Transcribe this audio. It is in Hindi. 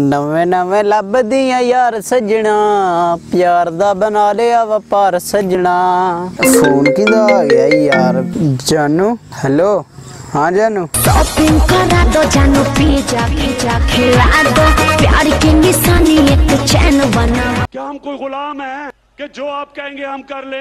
ਨਵੇਂ ਨਵੇਂ ਲੱਭਦੀਆਂ ਯਾਰ ਸੱਜਣਾ ਪਿਆਰ ਦਾ ਬਣਾ ਲਿਆ ਵਪਾਰ ਸੱਜਣਾ। ਫੋਨ ਕਿਦਾ ਆ ਗਿਆ ਯਾਰ? ਜਾਨੂ? ਹੈਲੋ? हाँ जानू शॉपिंग करा दो जानू पिज्जा पिज्जा खिला दो प्यार की निशानी एक चैन बना क्या हम कोई गुलाम है कि जो आप कहेंगे हम कर ले